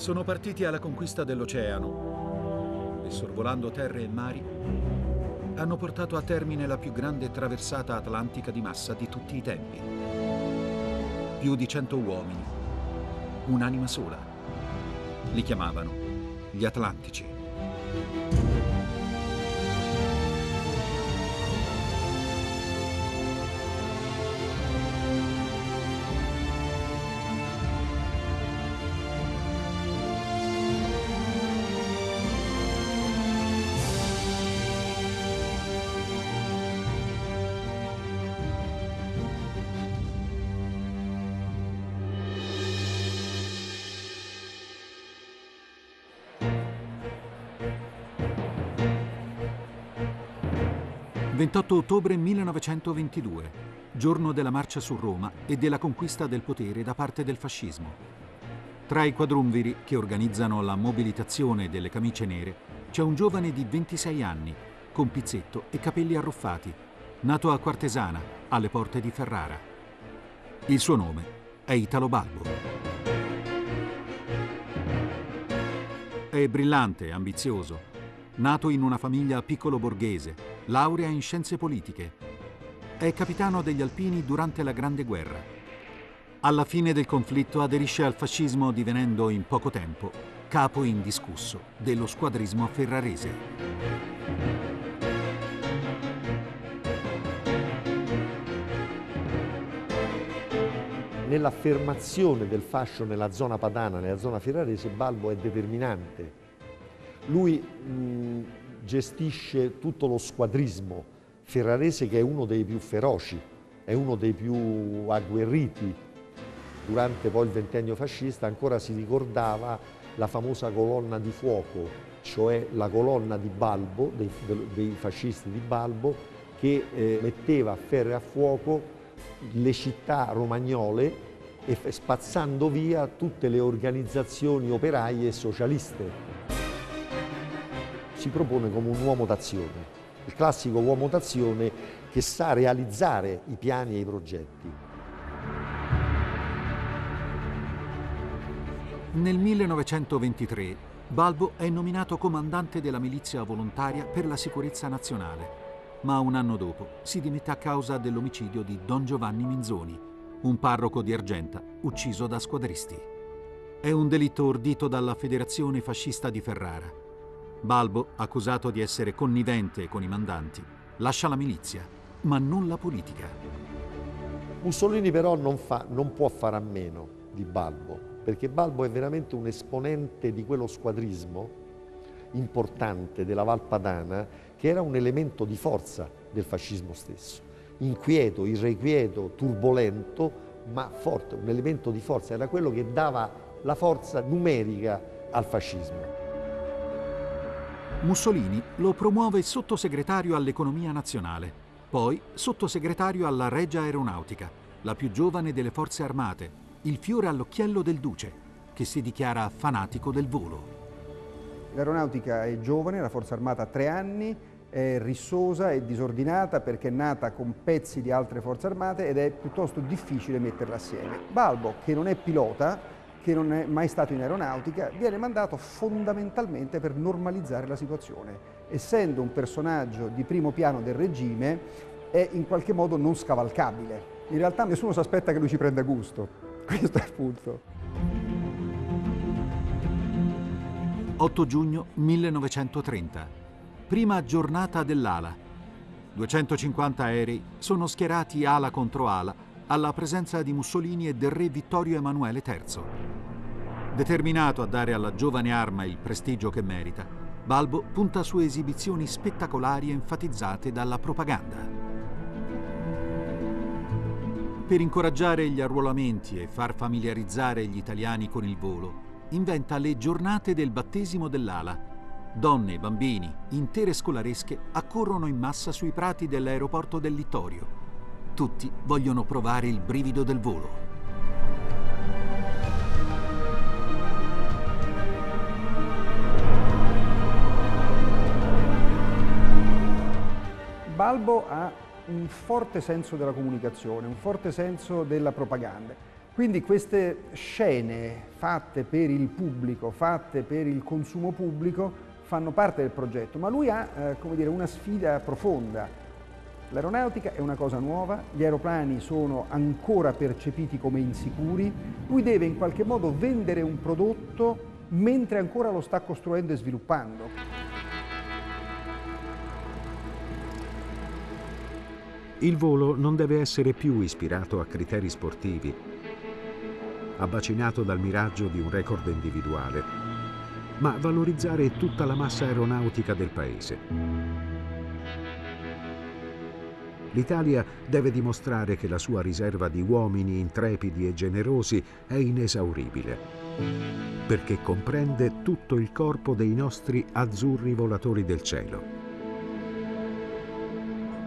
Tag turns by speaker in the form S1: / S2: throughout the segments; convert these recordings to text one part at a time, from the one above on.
S1: Sono partiti alla conquista dell'oceano e sorvolando terre e mari hanno portato a termine la più grande traversata atlantica di massa di tutti i tempi. Più di cento uomini, un'anima sola. Li chiamavano gli Atlantici. 28 ottobre 1922, giorno della marcia su Roma e della conquista del potere da parte del fascismo. Tra i quadrumviri che organizzano la mobilitazione delle camicie nere c'è un giovane di 26 anni, con pizzetto e capelli arruffati, nato a Quartesana, alle porte di Ferrara. Il suo nome è Italo Balbo. È brillante, ambizioso, nato in una famiglia piccolo borghese, laurea in scienze politiche. È capitano degli Alpini durante la Grande Guerra. Alla fine del conflitto aderisce al fascismo divenendo in poco tempo capo indiscusso dello squadrismo ferrarese.
S2: Nell'affermazione del fascio nella zona padana, nella zona ferrarese, Balbo è determinante. Lui mh, gestisce tutto lo squadrismo ferrarese che è uno dei più feroci, è uno dei più agguerriti. Durante poi il ventennio fascista ancora si ricordava la famosa colonna di fuoco, cioè la colonna di Balbo, dei, dei fascisti di Balbo, che eh, metteva a ferro e a fuoco le città romagnole e spazzando via tutte le organizzazioni operaie e socialiste si propone come un uomo d'azione, il classico uomo d'azione che sa realizzare i piani e i progetti.
S1: Nel 1923 Balbo è nominato comandante della milizia volontaria per la sicurezza nazionale, ma un anno dopo si dimette a causa dell'omicidio di Don Giovanni Minzoni, un parroco di Argenta ucciso da squadristi. È un delitto ordito dalla Federazione Fascista di Ferrara Balbo, accusato di essere connivente con i mandanti, lascia la milizia, ma non la politica.
S2: Mussolini però non, fa, non può fare a meno di Balbo, perché Balbo è veramente un esponente di quello squadrismo importante della Valpadana che era un elemento di forza del fascismo stesso. Inquieto, irrequieto, turbolento, ma forte, un elemento di forza, era quello che dava la forza numerica al fascismo.
S1: Mussolini lo promuove sottosegretario all'economia nazionale, poi sottosegretario alla Regia Aeronautica, la più giovane delle forze armate, il fiore all'occhiello del duce, che si dichiara fanatico del volo.
S3: L'aeronautica è giovane, la forza armata ha tre anni, è rissosa e disordinata perché è nata con pezzi di altre forze armate ed è piuttosto difficile metterla assieme. Balbo, che non è pilota, che non è mai stato in aeronautica, viene mandato fondamentalmente per normalizzare la situazione. Essendo un personaggio di primo piano del regime, è in qualche modo non scavalcabile. In realtà nessuno si aspetta che lui ci prenda gusto. Questo è il punto.
S1: 8 giugno 1930. Prima giornata dell'ala. 250 aerei sono schierati ala contro ala alla presenza di Mussolini e del re Vittorio Emanuele III. Determinato a dare alla giovane arma il prestigio che merita, Balbo punta su esibizioni spettacolari enfatizzate dalla propaganda. Per incoraggiare gli arruolamenti e far familiarizzare gli italiani con il volo, inventa le giornate del battesimo dell'ala. Donne, bambini, intere scolaresche accorrono in massa sui prati dell'aeroporto del Littorio tutti vogliono provare il brivido del volo.
S3: Balbo ha un forte senso della comunicazione, un forte senso della propaganda. Quindi queste scene fatte per il pubblico, fatte per il consumo pubblico, fanno parte del progetto, ma lui ha eh, dire, una sfida profonda. L'aeronautica è una cosa nuova, gli aeroplani sono ancora percepiti come insicuri, lui deve in qualche modo vendere un prodotto mentre ancora lo sta costruendo e sviluppando.
S4: Il volo non deve essere più ispirato a criteri sportivi, abbacinato dal miraggio di un record individuale, ma valorizzare tutta la massa aeronautica del paese. L'Italia deve dimostrare che la sua riserva di uomini intrepidi e generosi è inesauribile, perché comprende tutto il corpo dei nostri azzurri volatori del cielo.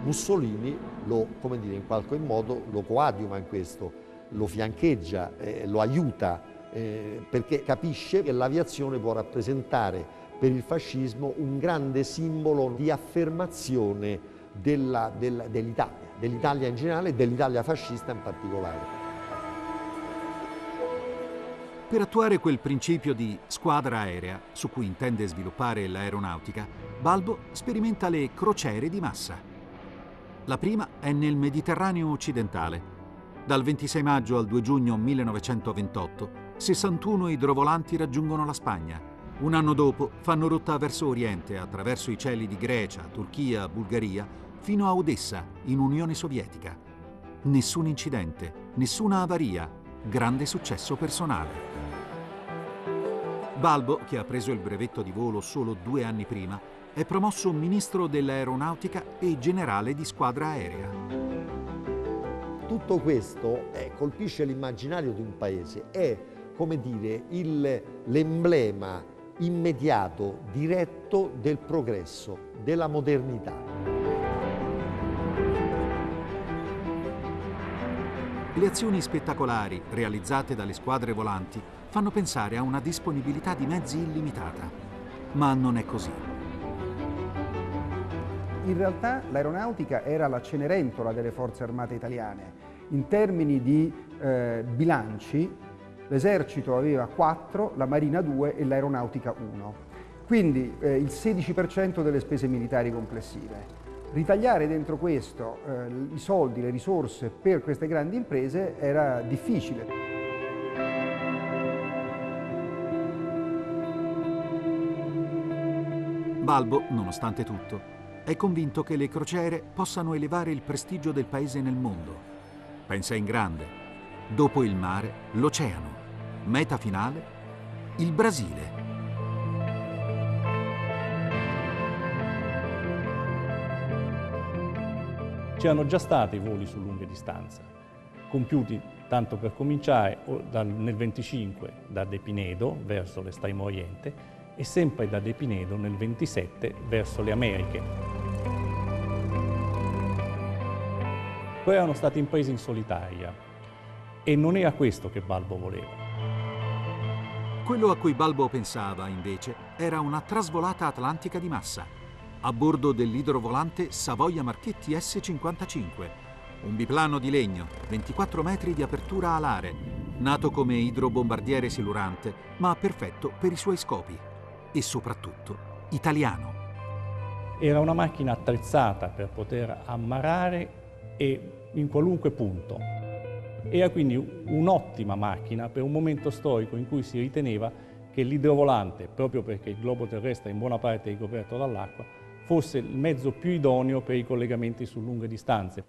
S2: Mussolini lo, come dire, in qualche modo lo coadiuma in questo, lo fiancheggia, eh, lo aiuta eh, perché capisce che l'aviazione può rappresentare per il fascismo un grande simbolo di affermazione dell'Italia, dell dell'Italia in generale e dell'Italia fascista in particolare.
S1: Per attuare quel principio di squadra aerea su cui intende sviluppare l'aeronautica, Balbo sperimenta le crociere di massa. La prima è nel Mediterraneo occidentale. Dal 26 maggio al 2 giugno 1928 61 idrovolanti raggiungono la Spagna. Un anno dopo fanno rotta verso Oriente attraverso i cieli di Grecia, Turchia, Bulgaria, fino a Odessa, in Unione Sovietica. Nessun incidente, nessuna avaria, grande successo personale. Balbo, che ha preso il brevetto di volo solo due anni prima, è promosso ministro dell'aeronautica e generale di squadra aerea.
S2: Tutto questo eh, colpisce l'immaginario di un paese, è come dire, l'emblema immediato, diretto del progresso, della modernità.
S1: Le azioni spettacolari realizzate dalle squadre volanti fanno pensare a una disponibilità di mezzi illimitata, ma non è così.
S3: In realtà l'aeronautica era la cenerentola delle forze armate italiane. In termini di eh, bilanci L'esercito aveva 4, la Marina 2 e l'aeronautica 1. Quindi eh, il 16% delle spese militari complessive. Ritagliare dentro questo eh, i soldi, le risorse per queste grandi imprese era difficile.
S1: Balbo, nonostante tutto, è convinto che le crociere possano elevare il prestigio del paese nel mondo. Pensa in grande Dopo il mare, l'oceano. Meta finale, il Brasile.
S5: C'erano già stati voli su lunghe distanze, compiuti tanto per cominciare nel 25 da De Pinedo verso l'estremo oriente e sempre da De Pinedo nel 27 verso le Americhe. Poi erano stati impresi in solitaria, e non era questo che Balbo voleva.
S1: Quello a cui Balbo pensava, invece, era una trasvolata atlantica di massa, a bordo dell'idrovolante Savoia Marchetti S-55, un biplano di legno, 24 metri di apertura alare, nato come idrobombardiere silurante, ma perfetto per i suoi scopi. E soprattutto italiano.
S5: Era una macchina attrezzata per poter ammarare e in qualunque punto. Era quindi un'ottima macchina per un momento storico in cui si riteneva che l'idrovolante, proprio perché il globo terrestre è in buona parte ricoperto dall'acqua, fosse il mezzo più idoneo per i collegamenti su lunghe distanze.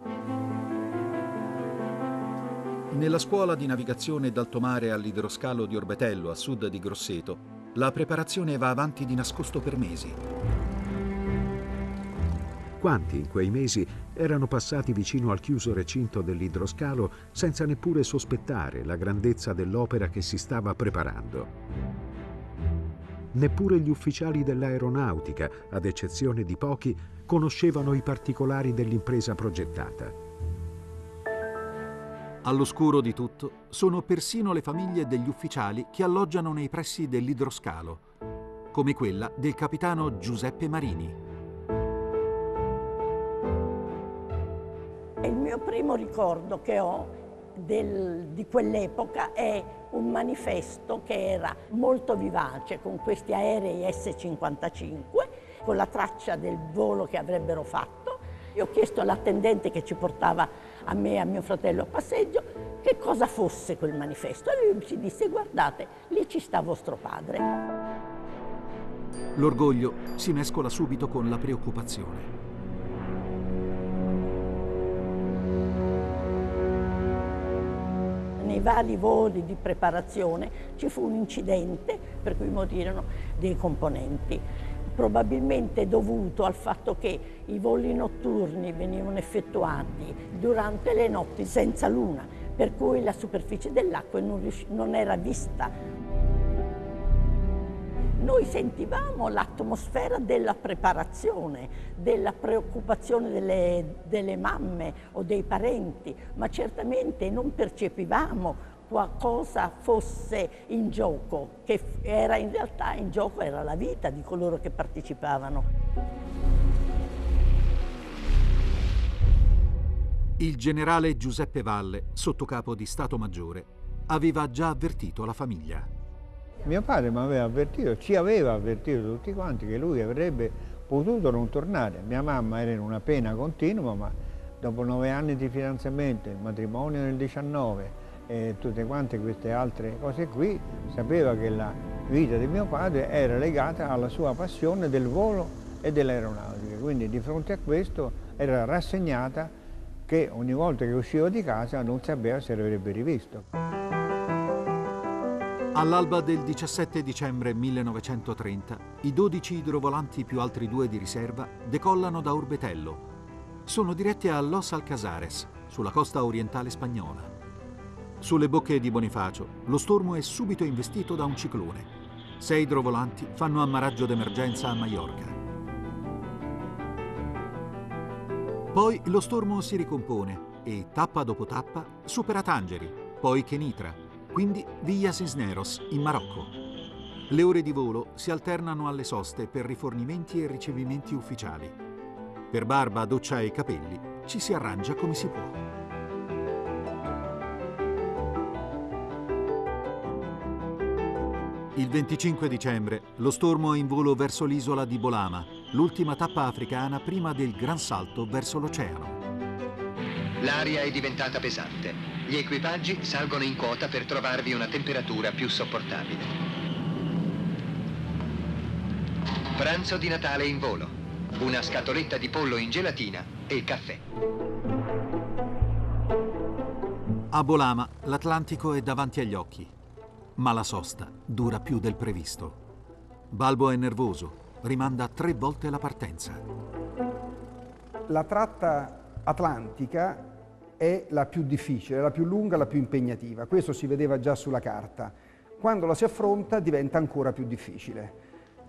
S1: Nella scuola di navigazione d'alto mare all'idroscalo di Orbetello, a sud di Grosseto, la preparazione va avanti di nascosto per mesi.
S4: Quanti in quei mesi erano passati vicino al chiuso recinto dell'idroscalo senza neppure sospettare la grandezza dell'opera che si stava preparando? Neppure gli ufficiali dell'aeronautica, ad eccezione di pochi, conoscevano i particolari dell'impresa progettata.
S1: All'oscuro di tutto sono persino le famiglie degli ufficiali che alloggiano nei pressi dell'idroscalo, come quella del capitano Giuseppe Marini.
S6: Il mio primo ricordo che ho del, di quell'epoca è un manifesto che era molto vivace con questi aerei S-55, con la traccia del volo che avrebbero fatto. Io ho chiesto all'attendente che ci portava a me e a mio fratello a passeggio che cosa fosse quel manifesto e lui ci disse guardate, lì ci sta vostro padre.
S1: L'orgoglio si mescola subito con la preoccupazione.
S6: Nei vari voli di preparazione ci fu un incidente per cui morirono dei componenti. Probabilmente dovuto al fatto che i voli notturni venivano effettuati durante le notti senza luna, per cui la superficie dell'acqua non, era vista noi sentivamo l'atmosfera della preparazione, della preoccupazione delle, delle mamme o dei parenti, ma certamente non percepivamo qualcosa fosse in gioco, che era in realtà in gioco era la vita di coloro che partecipavano.
S1: Il generale Giuseppe Valle, sottocapo di Stato Maggiore, aveva già avvertito la famiglia.
S7: Mio padre mi aveva avvertito, ci aveva avvertito tutti quanti che lui avrebbe potuto non tornare. Mia mamma era in una pena continua, ma dopo nove anni di fidanzamento, il matrimonio nel 19 e tutte quante queste altre cose qui, sapeva che la vita di mio padre era legata alla sua passione del volo e dell'aeronautica. Quindi di fronte a questo era rassegnata che ogni volta che usciva di casa non sapeva se l'avrebbe rivisto.
S1: All'alba del 17 dicembre 1930, i 12 idrovolanti più altri due di riserva decollano da Orbetello. Sono diretti a Los Alcazares, sulla costa orientale spagnola. Sulle bocche di Bonifacio, lo stormo è subito investito da un ciclone. Sei idrovolanti fanno ammaraggio d'emergenza a Maiorca. Poi lo stormo si ricompone e, tappa dopo tappa, supera Tangeri, poi Kenitra, quindi via Cisneros, in Marocco. Le ore di volo si alternano alle soste per rifornimenti e ricevimenti ufficiali. Per barba, doccia e capelli ci si arrangia come si può. Il 25 dicembre lo stormo è in volo verso l'isola di Bolama, l'ultima tappa africana prima del gran salto verso l'oceano.
S8: L'aria è diventata pesante. Gli equipaggi salgono in quota per trovarvi una temperatura più sopportabile. Pranzo di Natale in volo. Una scatoletta di pollo in gelatina e il caffè.
S1: A Bolama l'Atlantico è davanti agli occhi, ma la sosta dura più del previsto. Balbo è nervoso, rimanda tre volte la partenza.
S3: La tratta atlantica è la più difficile, la più lunga, la più impegnativa. Questo si vedeva già sulla carta. Quando la si affronta diventa ancora più difficile.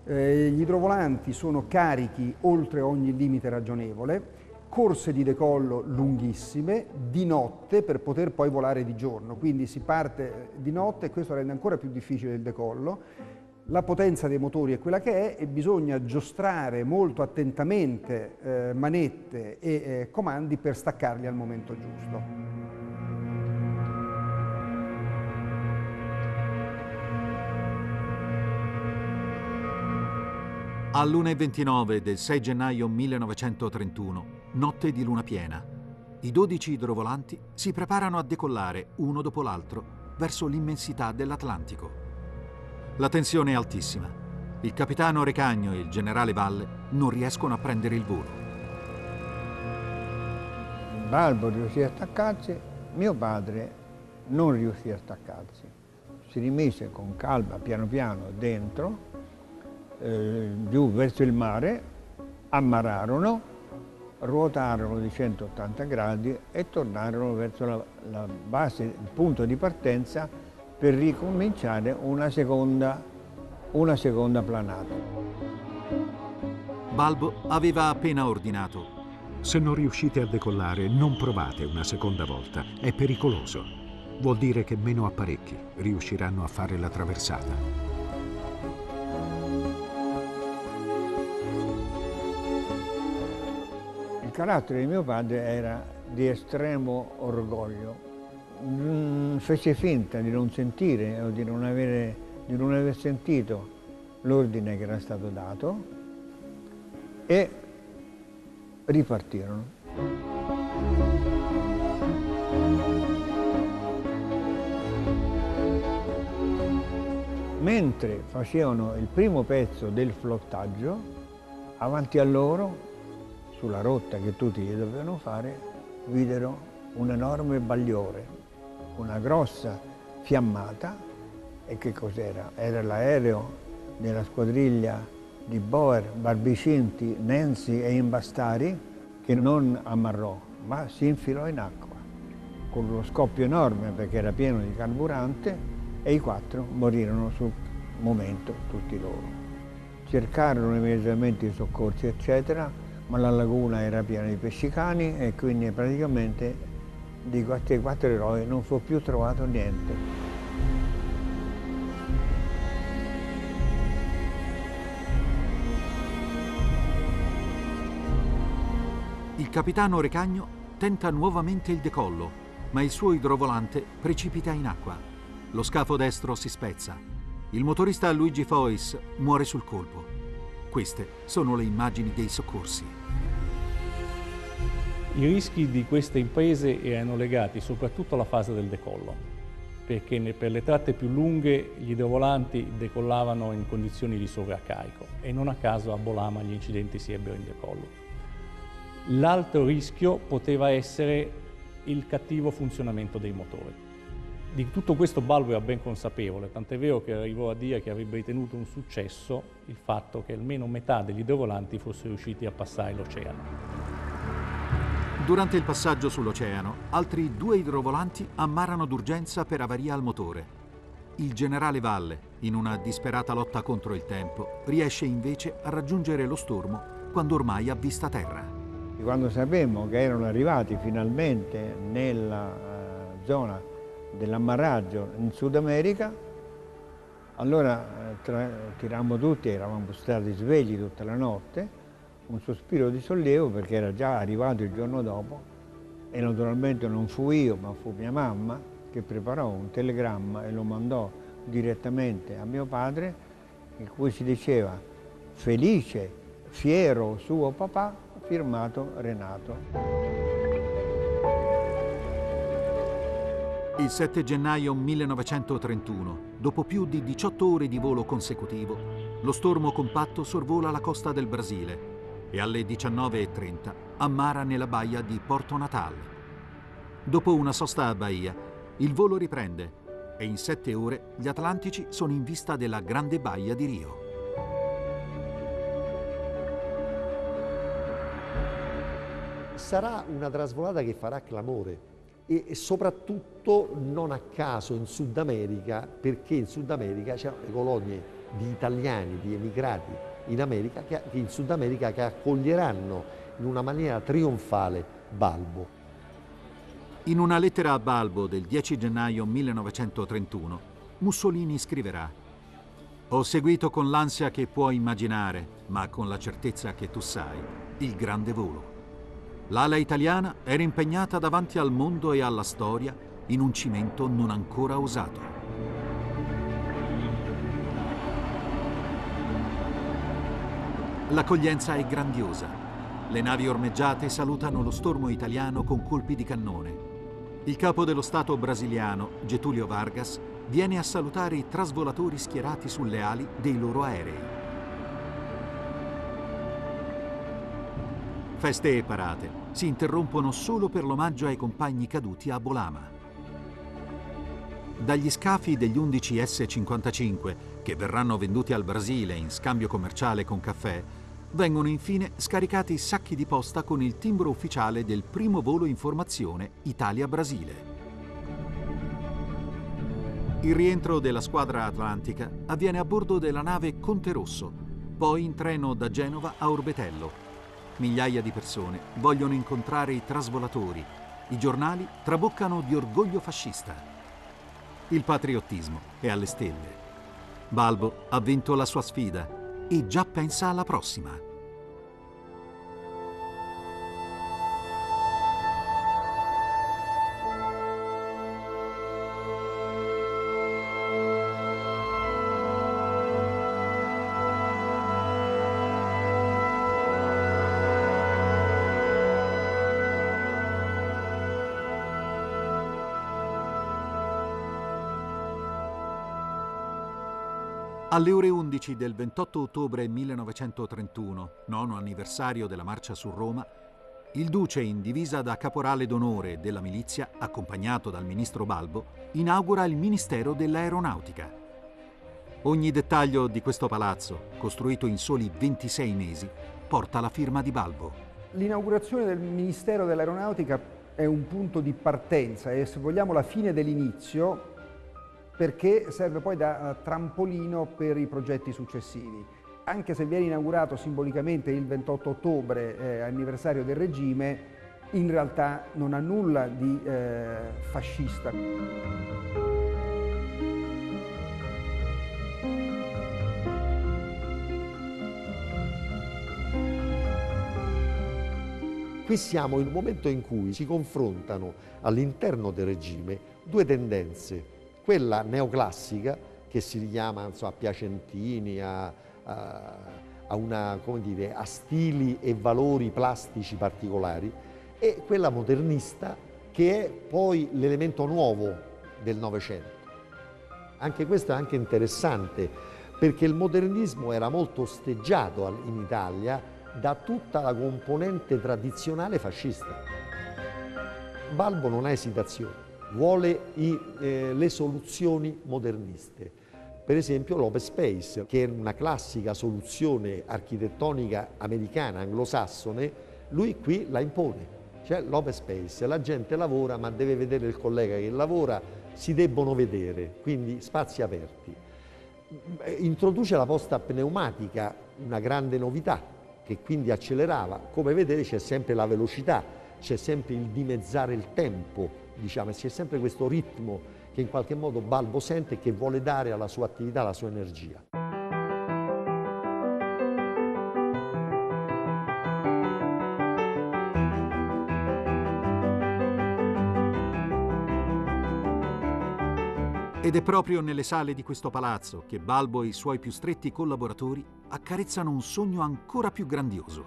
S3: Eh, gli idrovolanti sono carichi oltre ogni limite ragionevole, corse di decollo lunghissime, di notte per poter poi volare di giorno. Quindi si parte di notte e questo rende ancora più difficile il decollo la potenza dei motori è quella che è e bisogna giostrare molto attentamente eh, manette e eh, comandi per staccarli al momento giusto.
S1: All'1.29 del 6 gennaio 1931, notte di luna piena, i 12 idrovolanti si preparano a decollare uno dopo l'altro verso l'immensità dell'Atlantico. La tensione è altissima. Il capitano Recagno e il generale Valle non riescono a prendere il volo.
S7: Balbo riuscì a staccarsi, mio padre non riuscì a staccarsi. Si rimise con calma, piano piano, dentro, eh, giù verso il mare, ammararono, ruotarono di 180 gradi e tornarono verso la, la base, il punto di partenza per ricominciare una seconda, una seconda planata.
S1: Balbo aveva appena ordinato.
S4: Se non riuscite a decollare, non provate una seconda volta. È pericoloso. Vuol dire che meno apparecchi riusciranno a fare la traversata.
S7: Il carattere di mio padre era di estremo orgoglio fece finta di non sentire o di non, avere, di non aver sentito l'ordine che era stato dato e ripartirono. Mentre facevano il primo pezzo del flottaggio, avanti a loro, sulla rotta che tutti gli dovevano fare, videro un enorme bagliore, una grossa fiammata. E che cos'era? Era l'aereo della squadriglia di Boer, Barbicinti, Nenzi e Imbastari che non ammarrò, ma si infilò in acqua con uno scoppio enorme perché era pieno di carburante e i quattro morirono sul momento tutti loro. Cercarono immediatamente i soccorsi eccetera, ma la laguna era piena di pescicani e quindi praticamente di questi quattro eroi non fu più trovato niente.
S1: Il capitano Recagno tenta nuovamente il decollo, ma il suo idrovolante precipita in acqua. Lo scafo destro si spezza. Il motorista Luigi Fois muore sul colpo. Queste sono le immagini dei soccorsi.
S5: I rischi di queste imprese erano legati soprattutto alla fase del decollo, perché per le tratte più lunghe gli idrovolanti decollavano in condizioni di sovraccarico e non a caso a Bolama gli incidenti si ebbero in decollo. L'altro rischio poteva essere il cattivo funzionamento dei motori. Di tutto questo Balbo era ben consapevole, tant'è vero che arrivò a dire che avrebbe ritenuto un successo il fatto che almeno metà degli idrovolanti fossero riusciti a passare l'oceano.
S1: Durante il passaggio sull'oceano, altri due idrovolanti ammarano d'urgenza per avaria al motore. Il generale Valle, in una disperata lotta contro il tempo, riesce invece a raggiungere lo stormo quando ormai ha vista terra.
S7: Quando sapemmo che erano arrivati finalmente nella uh, zona dell'ammarraggio in Sud America, allora eh, tirammo tutti, eravamo stati svegli tutta la notte, un sospiro di sollievo perché era già arrivato il giorno dopo e naturalmente non fu io ma fu mia mamma che preparò un telegramma e lo mandò direttamente a mio padre in cui si diceva felice, fiero suo papà, firmato Renato.
S1: Il 7 gennaio 1931, dopo più di 18 ore di volo consecutivo, lo stormo compatto sorvola la costa del Brasile e alle 19.30 ammara nella baia di Porto Natale. Dopo una sosta a Bahia, il volo riprende e in sette ore gli Atlantici sono in vista della grande baia di Rio.
S2: Sarà una trasvolata che farà clamore e soprattutto non a caso in Sud America, perché in Sud America c'erano le colonie di italiani, di emigrati in, America, che, in Sud America che accoglieranno in una maniera trionfale Balbo.
S1: In una lettera a Balbo del 10 gennaio 1931, Mussolini scriverà Ho seguito con l'ansia che puoi immaginare, ma con la certezza che tu sai, il grande volo. L'ala italiana era impegnata davanti al mondo e alla storia in un cimento non ancora usato. L'accoglienza è grandiosa. Le navi ormeggiate salutano lo stormo italiano con colpi di cannone. Il capo dello Stato brasiliano, Getulio Vargas, viene a salutare i trasvolatori schierati sulle ali dei loro aerei. Feste e parate si interrompono solo per l'omaggio ai compagni caduti a Bolama. Dagli scafi degli 11 S-55, che verranno venduti al Brasile in scambio commerciale con caffè, vengono infine scaricati sacchi di posta con il timbro ufficiale del primo volo informazione Italia-Brasile. Il rientro della squadra atlantica avviene a bordo della nave Conte Rosso, poi in treno da Genova a Orbetello, Migliaia di persone vogliono incontrare i trasvolatori. I giornali traboccano di orgoglio fascista. Il patriottismo è alle stelle. Balbo ha vinto la sua sfida e già pensa alla prossima. Alle ore 11 del 28 ottobre 1931, nono anniversario della marcia su Roma, il duce in divisa da caporale d'onore della milizia, accompagnato dal ministro Balbo, inaugura il Ministero dell'Aeronautica. Ogni dettaglio di questo palazzo, costruito in soli 26 mesi, porta la firma di Balbo.
S3: L'inaugurazione del Ministero dell'Aeronautica è un punto di partenza e se vogliamo la fine dell'inizio perché serve poi da eh, trampolino per i progetti successivi. Anche se viene inaugurato simbolicamente il 28 ottobre, eh, anniversario del regime, in realtà non ha nulla di eh, fascista.
S2: Qui siamo in un momento in cui si confrontano all'interno del regime due tendenze quella neoclassica che si richiama insomma, a Piacentini, a, a, a, una, dire, a stili e valori plastici particolari, e quella modernista che è poi l'elemento nuovo del Novecento. Anche questo è anche interessante perché il modernismo era molto osteggiato in Italia da tutta la componente tradizionale fascista. Balbo non ha esitazione vuole i, eh, le soluzioni moderniste. Per esempio l'open space, che è una classica soluzione architettonica americana, anglosassone, lui qui la impone. Cioè l'open space, la gente lavora ma deve vedere il collega che lavora, si debbono vedere, quindi spazi aperti. Introduce la posta pneumatica, una grande novità, che quindi accelerava. Come vedete c'è sempre la velocità, c'è sempre il dimezzare il tempo, diciamo, c'è sempre questo ritmo che in qualche modo Balbo sente e che vuole dare alla sua attività, alla sua energia.
S1: Ed è proprio nelle sale di questo palazzo che Balbo e i suoi più stretti collaboratori accarezzano un sogno ancora più grandioso.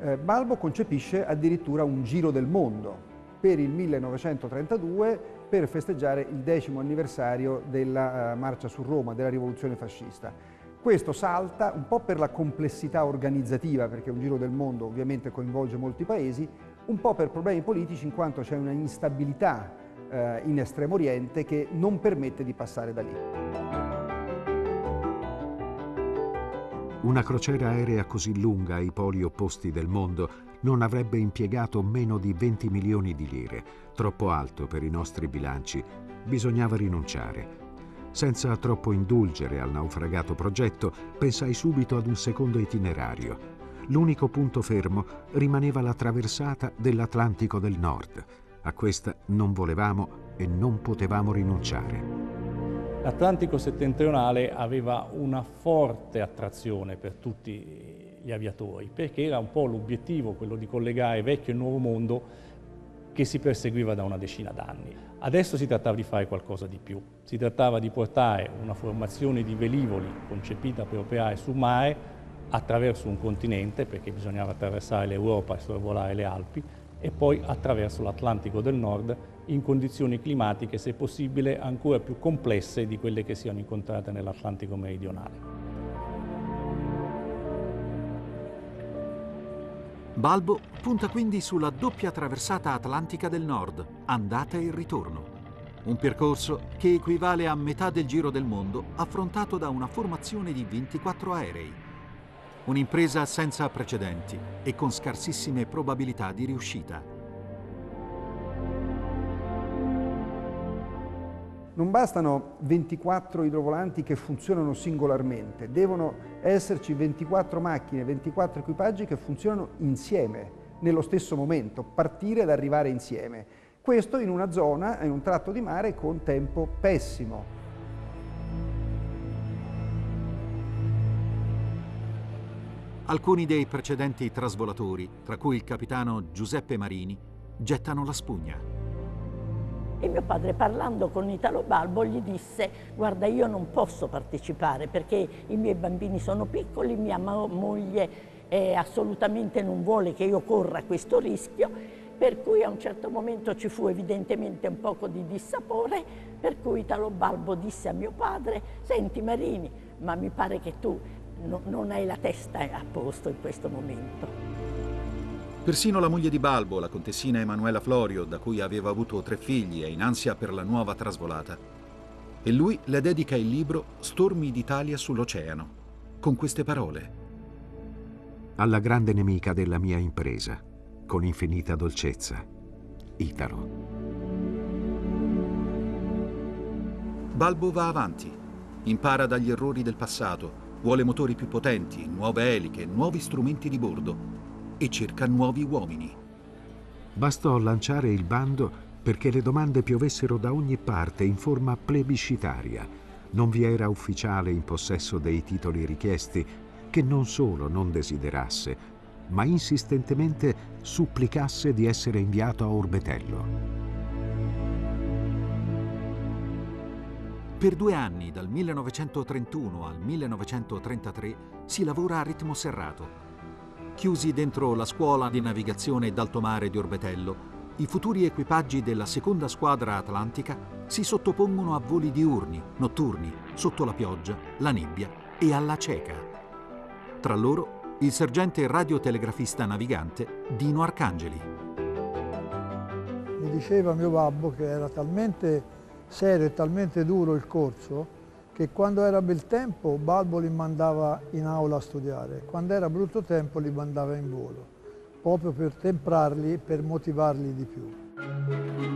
S3: Eh, Balbo concepisce addirittura un giro del mondo, per il 1932 per festeggiare il decimo anniversario della uh, marcia su Roma, della rivoluzione fascista. Questo salta un po' per la complessità organizzativa, perché un giro del mondo ovviamente coinvolge molti paesi, un po' per problemi politici in quanto c'è una instabilità uh, in Estremo Oriente che non permette di passare da lì.
S4: Una crociera aerea così lunga ai poli opposti del mondo non avrebbe impiegato meno di 20 milioni di lire, troppo alto per i nostri bilanci. Bisognava rinunciare. Senza troppo indulgere al naufragato progetto, pensai subito ad un secondo itinerario. L'unico punto fermo rimaneva la traversata dell'Atlantico del Nord. A questa non volevamo e non potevamo rinunciare.
S5: L'Atlantico settentrionale aveva una forte attrazione per tutti gli aviatori, perché era un po' l'obiettivo, quello di collegare vecchio e nuovo mondo che si perseguiva da una decina d'anni. Adesso si trattava di fare qualcosa di più, si trattava di portare una formazione di velivoli concepita per operare su mare attraverso un continente, perché bisognava attraversare l'Europa e sorvolare le Alpi, e poi attraverso l'Atlantico del Nord in condizioni climatiche, se possibile, ancora più complesse di quelle che siano incontrate nell'Atlantico meridionale.
S1: Balbo punta quindi sulla doppia traversata atlantica del nord, andata e ritorno. Un percorso che equivale a metà del giro del mondo affrontato da una formazione di 24 aerei. Un'impresa senza precedenti e con scarsissime probabilità di riuscita.
S3: Non bastano 24 idrovolanti che funzionano singolarmente, devono esserci 24 macchine, 24 equipaggi che funzionano insieme, nello stesso momento, partire ed arrivare insieme. Questo in una zona, in un tratto di mare con tempo pessimo.
S1: Alcuni dei precedenti trasvolatori, tra cui il capitano Giuseppe Marini, gettano la spugna.
S6: E mio padre parlando con Italo Balbo gli disse guarda io non posso partecipare perché i miei bambini sono piccoli, mia moglie eh, assolutamente non vuole che io corra questo rischio, per cui a un certo momento ci fu evidentemente un poco di dissapore, per cui Italo Balbo disse a mio padre, senti Marini, ma mi pare che tu no, non hai la testa a posto in questo momento.
S1: Persino la moglie di Balbo, la contessina Emanuela Florio, da cui aveva avuto tre figli, è in ansia per la nuova trasvolata. E lui le dedica il libro Stormi d'Italia sull'oceano, con queste parole.
S4: Alla grande nemica della mia impresa, con infinita dolcezza, Italo.
S1: Balbo va avanti, impara dagli errori del passato, vuole motori più potenti, nuove eliche, nuovi strumenti di bordo e cerca nuovi uomini.
S4: Bastò lanciare il bando perché le domande piovessero da ogni parte in forma plebiscitaria. Non vi era ufficiale in possesso dei titoli richiesti che non solo non desiderasse, ma insistentemente supplicasse di essere inviato a Orbetello.
S1: Per due anni, dal 1931 al 1933, si lavora a ritmo serrato. Chiusi dentro la scuola di navigazione d'alto mare di Orbetello, i futuri equipaggi della seconda squadra atlantica si sottopongono a voli diurni, notturni, sotto la pioggia, la nebbia e alla cieca. Tra loro il sergente radiotelegrafista navigante Dino Arcangeli.
S9: Mi diceva mio babbo che era talmente serio e talmente duro il corso che quando era bel tempo Balbo li mandava in aula a studiare, quando era brutto tempo li mandava in volo, proprio per temprarli, per motivarli di più.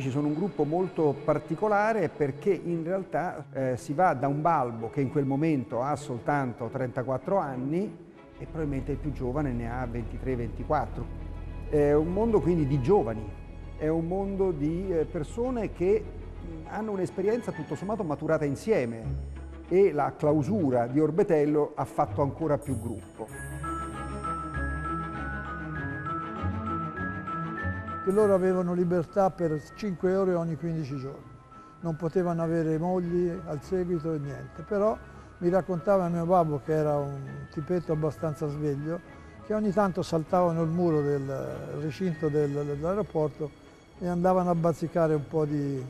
S3: Atlantici sono un gruppo molto particolare perché in realtà eh, si va da un balbo che in quel momento ha soltanto 34 anni e probabilmente il più giovane ne ha 23-24. È un mondo quindi di giovani, è un mondo di eh, persone che hanno un'esperienza tutto sommato maturata insieme e la clausura di Orbetello ha fatto ancora più gruppo.
S9: Loro avevano libertà per 5 ore ogni 15 giorni. Non potevano avere mogli al seguito e niente, però mi raccontava mio babbo, che era un tipetto abbastanza sveglio, che ogni tanto saltavano il muro del recinto del, dell'aeroporto e andavano a bazzicare un po' di,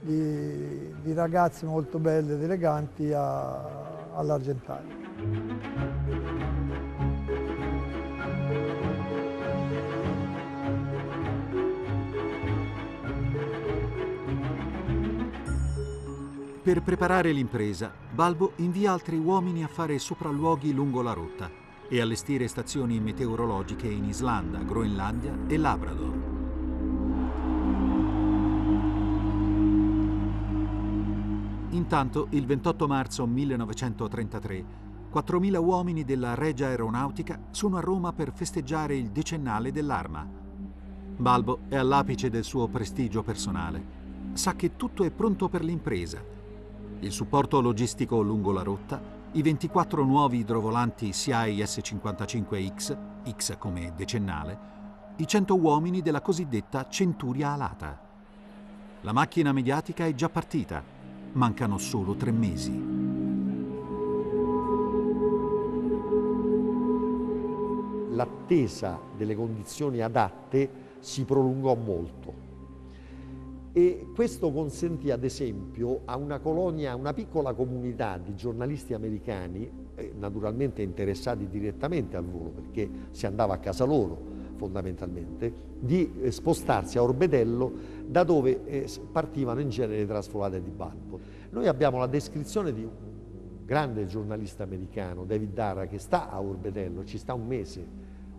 S9: di, di ragazze molto belle ed eleganti all'Argentario.
S1: Per preparare l'impresa, Balbo invia altri uomini a fare sopralluoghi lungo la rotta e allestire stazioni meteorologiche in Islanda, Groenlandia e Labrador. Intanto, il 28 marzo 1933, 4.000 uomini della Regia Aeronautica sono a Roma per festeggiare il decennale dell'arma. Balbo è all'apice del suo prestigio personale. Sa che tutto è pronto per l'impresa il supporto logistico lungo la rotta, i 24 nuovi idrovolanti SIAI S-55X, X come decennale, i 100 uomini della cosiddetta Centuria Alata. La macchina mediatica è già partita, mancano solo tre mesi.
S2: L'attesa delle condizioni adatte si prolungò molto e questo consentì ad esempio a una colonia, a una piccola comunità di giornalisti americani, eh, naturalmente interessati direttamente al volo perché si andava a casa loro fondamentalmente, di eh, spostarsi a Orbetello da dove eh, partivano in genere trasfolate di Balbo. Noi abbiamo la descrizione di un grande giornalista americano, David Dara, che sta a Orbetello, ci sta un mese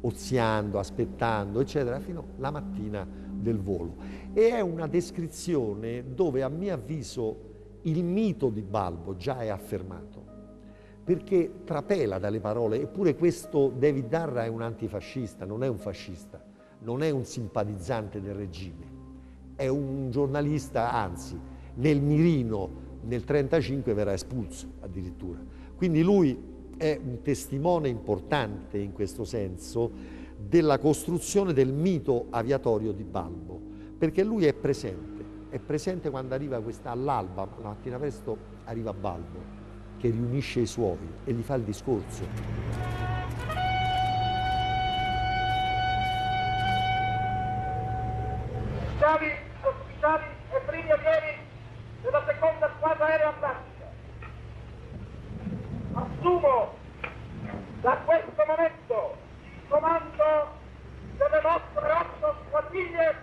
S2: oziando, aspettando, eccetera, fino alla mattina del volo. E è una descrizione dove, a mio avviso, il mito di Balbo già è affermato, perché trapela dalle parole, eppure questo David Darra è un antifascista, non è un fascista, non è un simpatizzante del regime, è un giornalista, anzi, nel mirino nel 1935 verrà espulso addirittura Quindi lui è un testimone importante in questo senso della costruzione del mito aviatorio di Balbo, perché lui è presente, è presente quando arriva questa all'alba, la mattina presto arriva Balbo, che riunisce i suoi e gli fa il discorso.
S10: Ufficiali, ufficiali e primi allievi della seconda squadra aerea atlantica. Assumo da questo momento il comando delle nostre otto squadriglie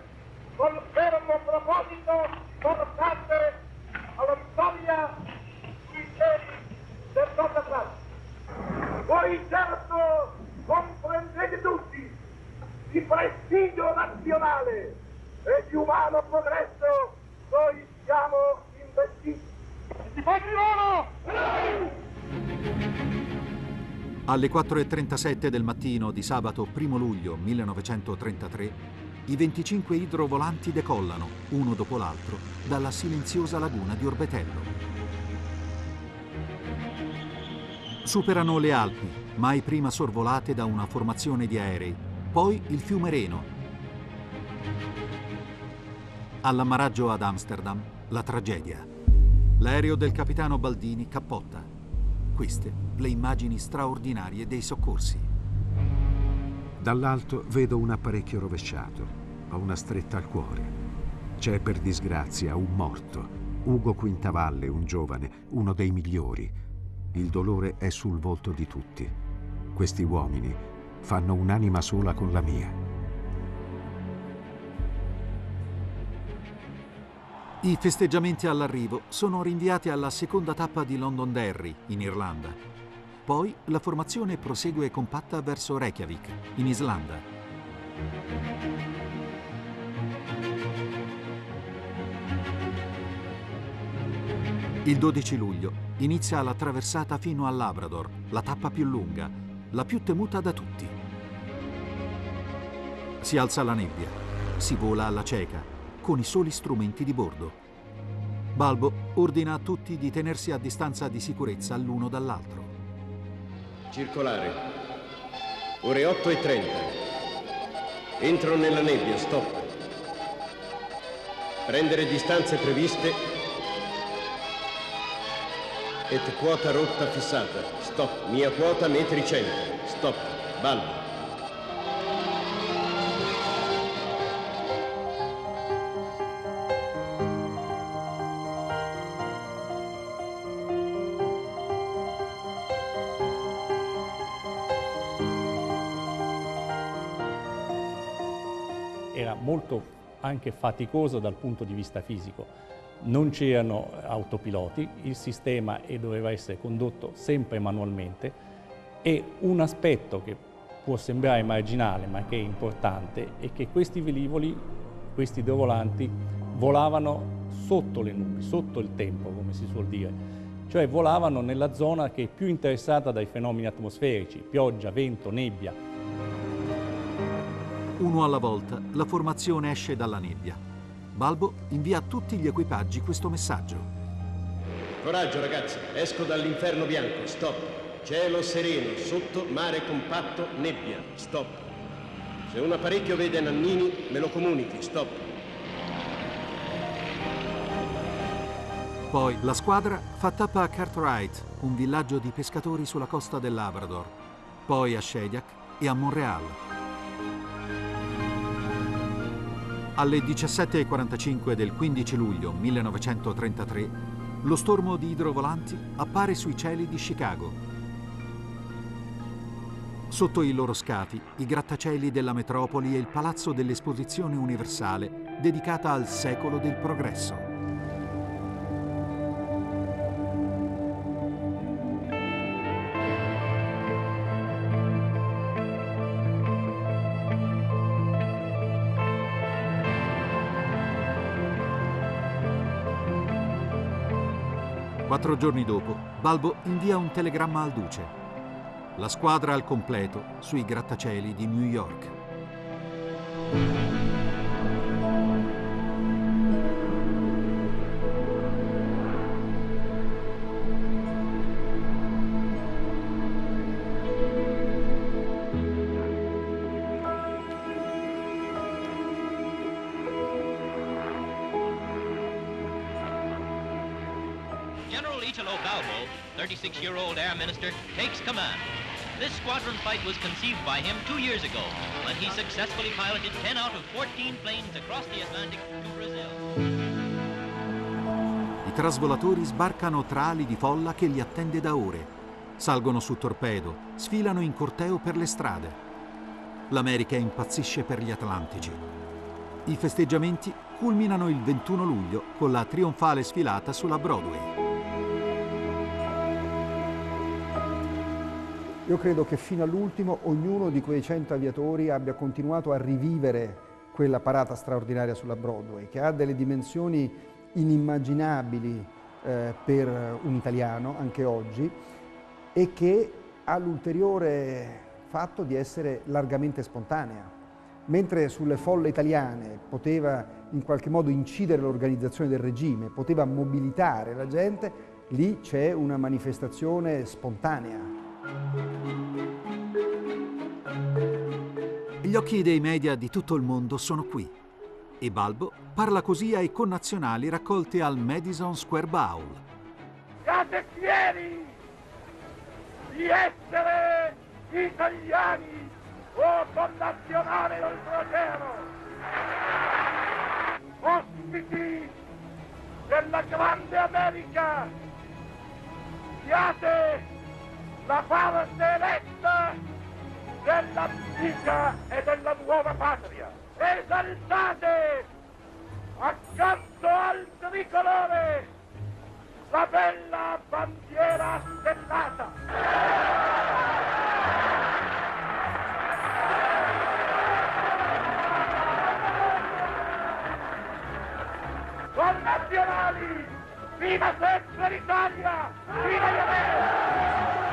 S10: con fermo proposito portate alla vittoria sui cieli del Nord Atlantico. Voi certo comprendete tutti di prestigio nazionale e di umano progresso noi siamo investiti. Tifosi di
S1: Alle 4.37 del mattino di sabato 1 luglio 1933, i 25 idrovolanti decollano, uno dopo l'altro, dalla silenziosa laguna di Orbetello. Superano le Alpi, mai prima sorvolate da una formazione di aerei, poi il fiume Reno. All'ammaraggio ad Amsterdam, la tragedia. L'aereo del capitano Baldini cappotta. Queste le immagini straordinarie dei soccorsi.
S4: Dall'alto vedo un apparecchio rovesciato. Ho una stretta al cuore. C'è per disgrazia un morto. Ugo Quintavalle, un giovane, uno dei migliori il dolore è sul volto di tutti. Questi uomini fanno un'anima sola con la mia.
S1: I festeggiamenti all'arrivo sono rinviati alla seconda tappa di Londonderry, in Irlanda. Poi la formazione prosegue compatta verso Reykjavik, in Islanda. Il 12 luglio inizia la traversata fino al Labrador, la tappa più lunga, la più temuta da tutti. Si alza la nebbia, si vola alla cieca, con i soli strumenti di bordo. Balbo ordina a tutti di tenersi a distanza di sicurezza l'uno dall'altro.
S11: Circolare. Ore 8 e 30. Entro nella nebbia, stop. Prendere distanze previste et quota rotta fissata. Stop. Mia quota metri 100. Stop. Ballo.
S5: Anche faticoso dal punto di vista fisico non c'erano autopiloti, il sistema doveva essere condotto sempre manualmente e un aspetto che può sembrare marginale ma che è importante è che questi velivoli, questi idrovolanti, volavano sotto le nubi, sotto il tempo come si suol dire, cioè volavano nella zona che è più interessata dai fenomeni atmosferici, pioggia, vento, nebbia.
S1: Uno alla volta la formazione esce dalla nebbia Balbo invia a tutti gli equipaggi questo messaggio.
S11: Coraggio ragazzi, esco dall'inferno bianco, stop. Cielo sereno, sotto mare compatto, nebbia, stop. Se un apparecchio vede Nannini, me lo comunichi, stop.
S1: Poi la squadra fa tappa a Cartwright, un villaggio di pescatori sulla costa del Labrador, poi a Shediac e a Montreal. Alle 17.45 del 15 luglio 1933, lo stormo di idrovolanti appare sui cieli di Chicago. Sotto i loro scafi, i grattacieli della metropoli e il palazzo dell'Esposizione Universale dedicata al secolo del progresso. Quattro giorni dopo, Balbo invia un telegramma al Duce. La squadra al completo sui grattacieli di New York.
S12: Command. This squadron fight was conceived by him two years ago when he successfully piloted 10 out of 14 planes across the Atlantic to Brazil.
S1: I trasvolatori sbarcano tra ali di folla che li attende da ore. Salgono su torpedo, sfilano in corteo per le strade. L'America impazzisce per gli Atlantici. I festeggiamenti culminano il 21 luglio con la trionfale sfilata sulla Broadway.
S3: Io credo che fino all'ultimo ognuno di quei 100 aviatori abbia continuato a rivivere quella parata straordinaria sulla Broadway, che ha delle dimensioni inimmaginabili eh, per un italiano anche oggi e che ha l'ulteriore fatto di essere largamente spontanea. Mentre sulle folle italiane poteva in qualche modo incidere l'organizzazione del regime, poteva mobilitare la gente, lì c'è una manifestazione spontanea.
S1: Gli occhi dei media di tutto il mondo sono qui e Balbo parla così ai connazionali raccolti al Madison Square Bowl.
S10: Siate fieri di essere italiani o connazionali oltreoceano, ospiti della grande America, siate la parte eletta dell'antica e della nuova patria. Esaltate accanto al tricolore la bella bandiera stellata. Connazionali, viva sempre l'Italia, viva gli!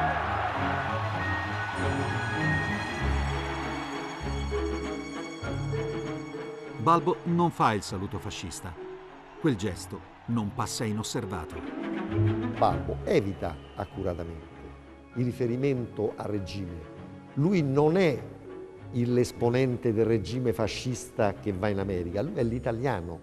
S1: Balbo non fa il saluto fascista. Quel gesto non passa inosservato.
S2: Balbo evita accuratamente il riferimento al regime. Lui non è l'esponente del regime fascista che va in America, lui è l'italiano.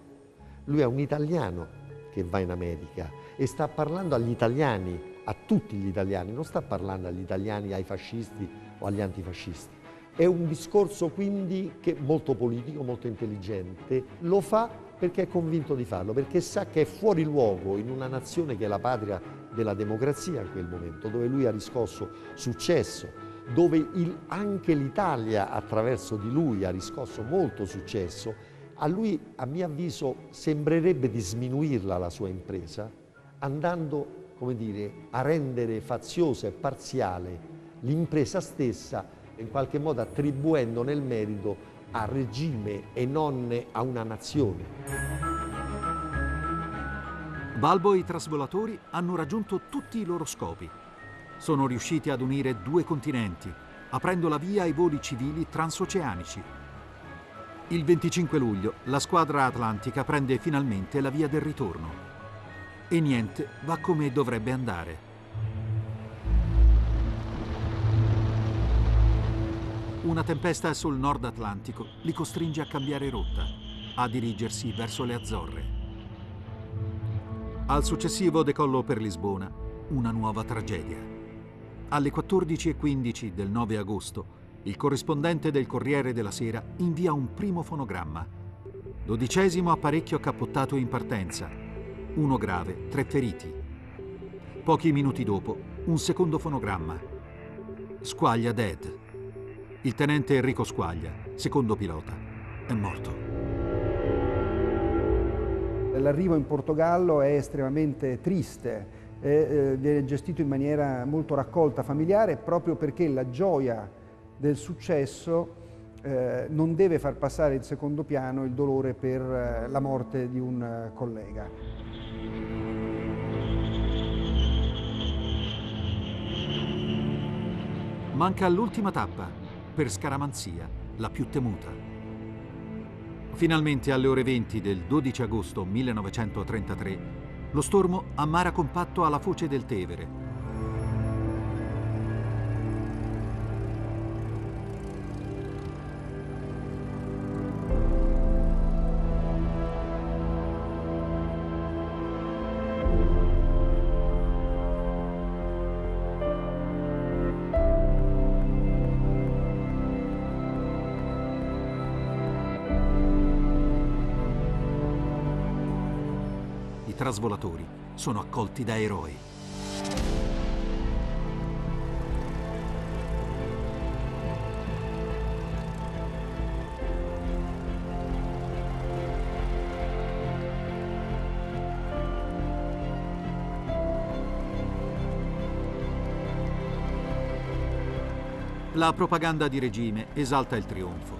S2: Lui è un italiano che va in America e sta parlando agli italiani, a tutti gli italiani, non sta parlando agli italiani, ai fascisti o agli antifascisti. È un discorso quindi che molto politico, molto intelligente, lo fa perché è convinto di farlo, perché sa che è fuori luogo in una nazione che è la patria della democrazia in quel momento, dove lui ha riscosso successo, dove il, anche l'Italia attraverso di lui ha riscosso molto successo, a lui, a mio avviso, sembrerebbe di sminuirla la sua impresa, andando, come dire, a rendere faziosa e parziale l'impresa stessa, in qualche modo attribuendo nel merito al regime e non a una nazione.
S1: Balbo e i trasvolatori hanno raggiunto tutti i loro scopi. Sono riusciti ad unire due continenti, aprendo la via ai voli civili transoceanici. Il 25 luglio la squadra atlantica prende finalmente la via del ritorno. E niente va come dovrebbe andare. Una tempesta sul nord Atlantico li costringe a cambiare rotta, a dirigersi verso le Azzorre. Al successivo decollo per Lisbona, una nuova tragedia. Alle 14.15 del 9 agosto, il corrispondente del Corriere della Sera invia un primo fonogramma. Dodicesimo apparecchio cappottato in partenza. Uno grave, tre feriti. Pochi minuti dopo, un secondo fonogramma. Squaglia dead. Il tenente Enrico Squaglia, secondo pilota, è morto.
S3: L'arrivo in Portogallo è estremamente triste, e, eh, viene gestito in maniera molto raccolta, familiare, proprio perché la gioia del successo eh, non deve far passare in secondo piano il dolore per eh, la morte di un eh, collega.
S1: Manca l'ultima tappa, per scaramanzia, la più temuta. Finalmente alle ore 20 del 12 agosto 1933, lo stormo ammara compatto alla foce del Tevere. Trasvolatori sono accolti da eroi. La propaganda di regime esalta il trionfo.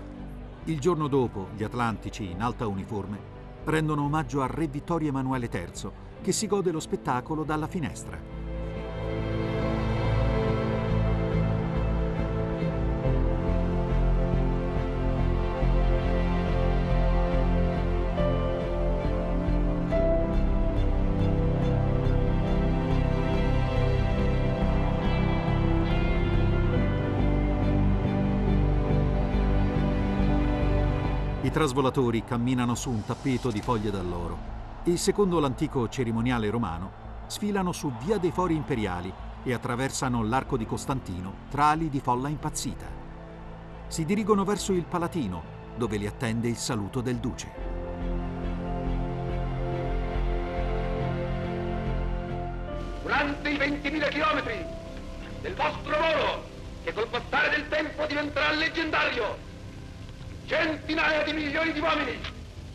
S1: Il giorno dopo, gli atlantici in alta uniforme rendono omaggio al re Vittorio Emanuele III, che si gode lo spettacolo dalla finestra. Trasvolatori camminano su un tappeto di foglie d'alloro e, secondo l'antico cerimoniale romano, sfilano su Via dei Fori Imperiali e attraversano l'arco di Costantino tra ali di folla impazzita. Si dirigono verso il Palatino, dove li attende il saluto del duce.
S10: Durante i 20.000 chilometri del vostro volo, che col passare del tempo diventerà leggendario, centinaia di milioni di uomini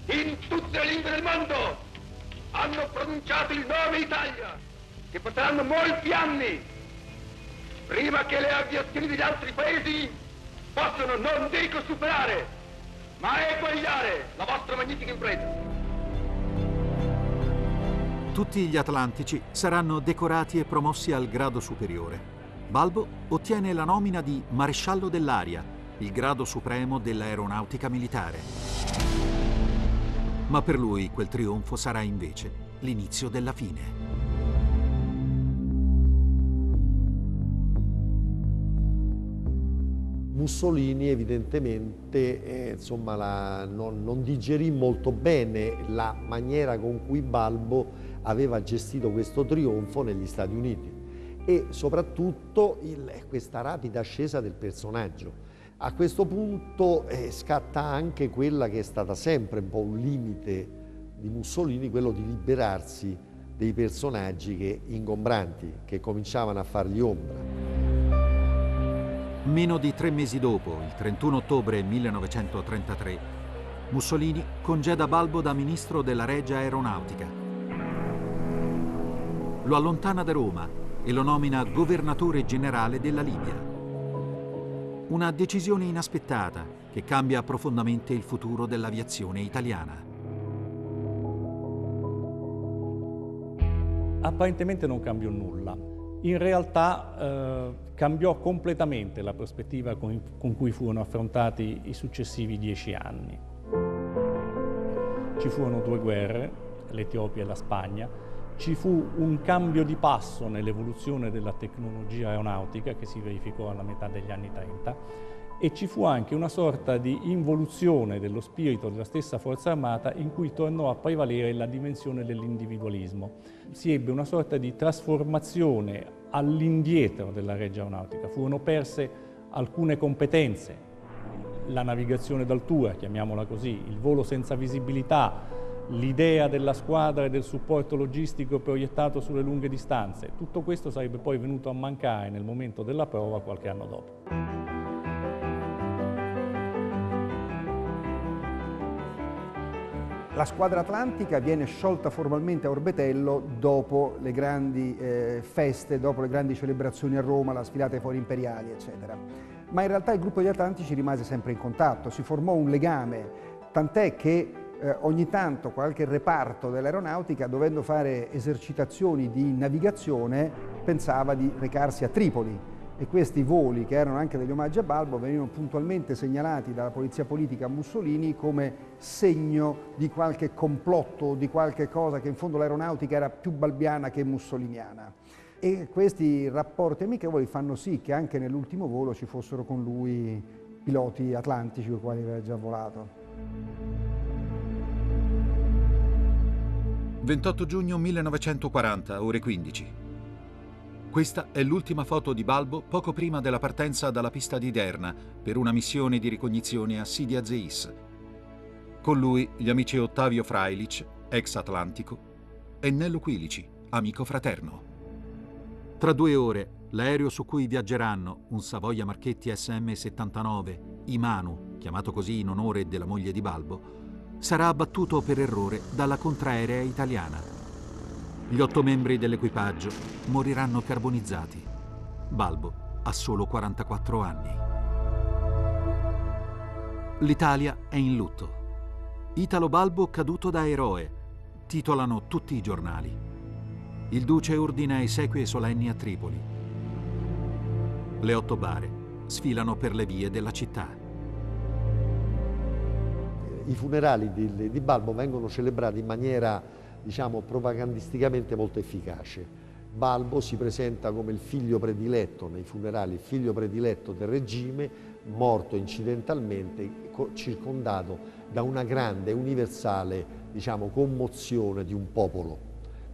S10: in tutte le lingue del mondo hanno pronunciato il nome Italia, che potranno molti anni, prima che le aviazioni degli altri paesi possano non dico superare, ma eguagliare la vostra magnifica impresa.
S1: Tutti gli atlantici saranno decorati e promossi al grado superiore. Balbo ottiene la nomina di maresciallo dell'aria il grado supremo dell'aeronautica militare. Ma per lui quel trionfo sarà invece l'inizio della fine.
S2: Mussolini evidentemente eh, insomma, la, non, non, digerì molto bene la maniera con cui Balbo aveva gestito questo trionfo negli Stati Uniti e soprattutto il, questa rapida ascesa del personaggio. A questo punto eh, scatta anche quella che è stata sempre un po' un limite di Mussolini, quello di liberarsi dei personaggi che, ingombranti, che cominciavano a fargli ombra.
S1: Meno di tre mesi dopo, il 31 ottobre 1933, Mussolini congeda Balbo da ministro della Regia Aeronautica. Lo allontana da Roma e lo nomina governatore generale della Libia. Una decisione inaspettata che cambia profondamente il futuro dell'aviazione italiana.
S5: Apparentemente non cambiò nulla. In realtà eh, cambiò completamente la prospettiva con, con cui furono affrontati i successivi dieci anni. Ci furono due guerre, l'Etiopia e la Spagna, ci fu un cambio di passo nell'evoluzione della tecnologia aeronautica che si verificò alla metà degli anni 30 e ci fu anche una sorta di involuzione dello spirito della stessa forza armata in cui tornò a prevalere la dimensione dell'individualismo. Si ebbe una sorta di trasformazione all'indietro della regia aeronautica, furono perse alcune competenze, la navigazione d'altura, chiamiamola così, il volo senza visibilità, l'idea della squadra e del supporto logistico proiettato sulle lunghe distanze. Tutto questo sarebbe poi venuto a mancare nel momento della prova qualche anno dopo.
S3: La squadra atlantica viene sciolta formalmente a Orbetello dopo le grandi eh, feste, dopo le grandi celebrazioni a Roma, la sfilata ai fori imperiali, eccetera. Ma in realtà il gruppo di atlantici rimase sempre in contatto, si formò un legame, tant'è che eh, ogni tanto qualche reparto dell'aeronautica, dovendo fare esercitazioni di navigazione, pensava di recarsi a Tripoli e questi voli, che erano anche degli omaggi a Balbo, venivano puntualmente segnalati dalla polizia politica a Mussolini come segno di qualche complotto, di qualche cosa che in fondo l'aeronautica era più balbiana che mussoliniana. E questi rapporti amichevoli fanno sì che anche nell'ultimo volo ci fossero con lui piloti atlantici con i quali aveva già volato.
S1: 28 giugno 1940, ore 15. Questa è l'ultima foto di Balbo poco prima della partenza dalla pista di Derna per una missione di ricognizione a Sidia Zeis. Con lui gli amici Ottavio Freilich, ex Atlantico, e Nello Quilici, amico fraterno. Tra due ore, l'aereo su cui viaggeranno, un Savoia Marchetti SM-79, Imanu, chiamato così in onore della moglie di Balbo, sarà abbattuto per errore dalla contraerea italiana. Gli otto membri dell'equipaggio moriranno carbonizzati. Balbo ha solo 44 anni. L'Italia è in lutto. Italo Balbo caduto da eroe, titolano tutti i giornali. Il duce ordina esequie solenni a Tripoli. Le otto bare sfilano per le vie della città.
S2: I funerali di, di Balbo vengono celebrati in maniera, diciamo, propagandisticamente molto efficace. Balbo si presenta come il figlio prediletto nei funerali, il figlio prediletto del regime, morto incidentalmente, circondato da una grande, universale diciamo, commozione di un popolo.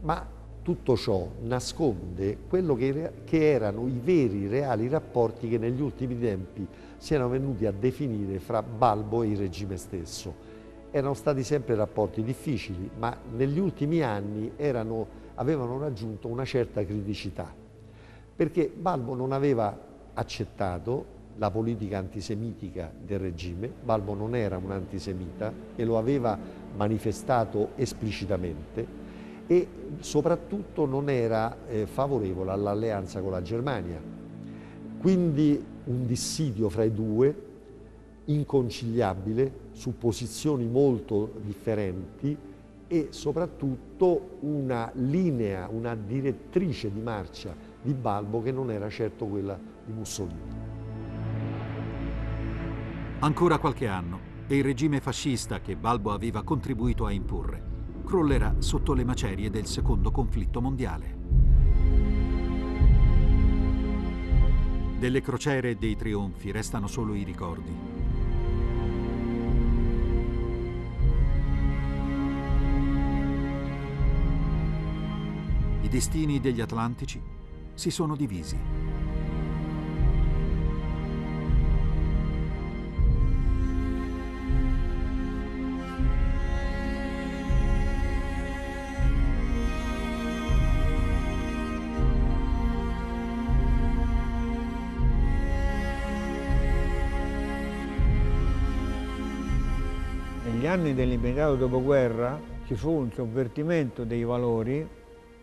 S2: Ma tutto ciò nasconde quello che, che, erano i veri, reali rapporti che negli ultimi tempi si erano venuti a definire fra Balbo e il regime stesso. Erano stati sempre rapporti difficili, ma negli ultimi anni erano, avevano raggiunto una certa criticità, perché Balbo non aveva accettato la politica antisemitica del regime, Balbo non era un antisemita e lo aveva manifestato esplicitamente e soprattutto non era eh, favorevole all'alleanza con la Germania. Quindi un dissidio fra i due, inconciliabile, su posizioni molto differenti e soprattutto una linea, una direttrice di marcia di Balbo che non era certo quella di Mussolini.
S1: Ancora qualche anno e il regime fascista che Balbo aveva contribuito a imporre crollerà sotto le macerie del secondo conflitto mondiale. Delle crociere e dei trionfi restano solo i ricordi. I destini degli Atlantici si sono divisi.
S7: Anni dell'immediato dopoguerra ci fu un sovvertimento dei valori,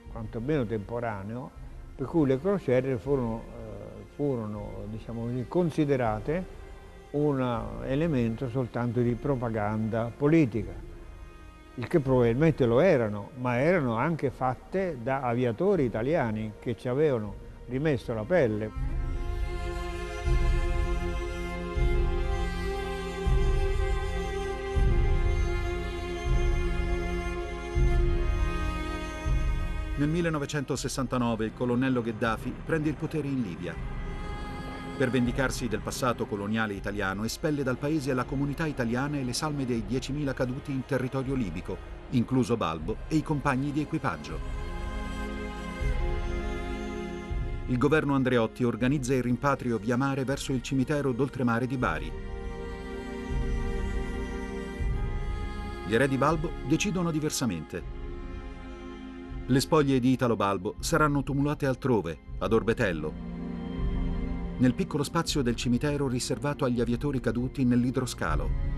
S7: quantomeno temporaneo, per cui le crociere furono, eh, furono diciamo considerate un elemento soltanto di propaganda politica, il che probabilmente lo erano, ma erano anche fatte da aviatori italiani che ci avevano rimesso la pelle.
S1: Nel 1969 il colonnello Gheddafi prende il potere in Libia. Per vendicarsi del passato coloniale italiano espelle dal paese la comunità italiana e le salme dei 10.000 caduti in territorio libico, incluso Balbo e i compagni di equipaggio. Il governo Andreotti organizza il rimpatrio via mare verso il cimitero d'oltremare di Bari. Gli eredi Balbo decidono diversamente le spoglie di Italo Balbo saranno tumulate altrove, ad Orbetello, nel piccolo spazio del cimitero riservato agli aviatori caduti nell'idroscalo.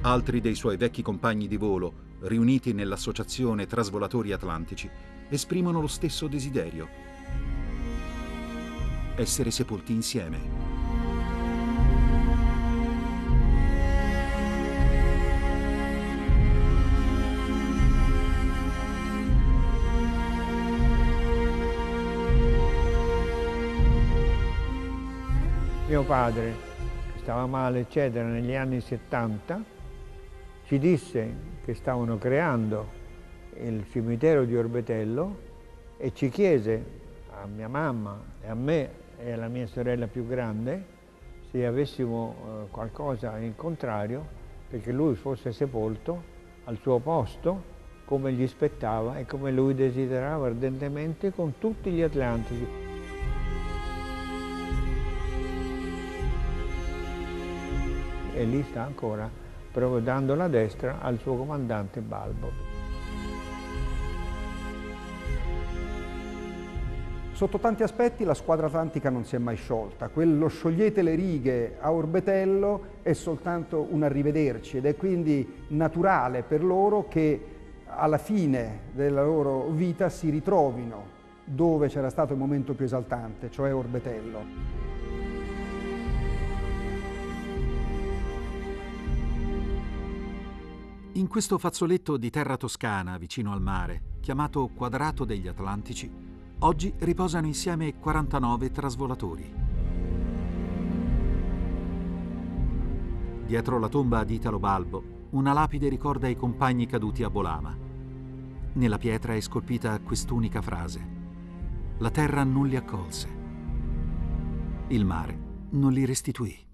S1: Altri dei suoi vecchi compagni di volo, riuniti nell'associazione Trasvolatori Atlantici, esprimono lo stesso desiderio. Essere sepolti insieme.
S7: Mio padre, che stava male, eccetera, negli anni 70, ci disse che stavano creando il cimitero di Orbetello e ci chiese a mia mamma e a me e alla mia sorella più grande se avessimo eh, qualcosa in contrario perché lui fosse sepolto al suo posto come gli spettava e come lui desiderava ardentemente con tutti gli Atlantici. E lì sta ancora proprio dando la destra al suo comandante Balbo.
S3: Sotto tanti aspetti la squadra atlantica non si è mai sciolta, quello sciogliete le righe a Orbetello è soltanto un arrivederci ed è quindi naturale per loro che alla fine della loro vita si ritrovino dove c'era stato il momento più esaltante, cioè Orbetello.
S1: In questo fazzoletto di terra toscana vicino al mare, chiamato Quadrato degli Atlantici, Oggi riposano insieme 49 trasvolatori. Dietro la tomba di Italo Balbo, una lapide ricorda i compagni caduti a Bolama. Nella pietra è scolpita quest'unica frase. La terra non li accolse. Il mare non li restituì.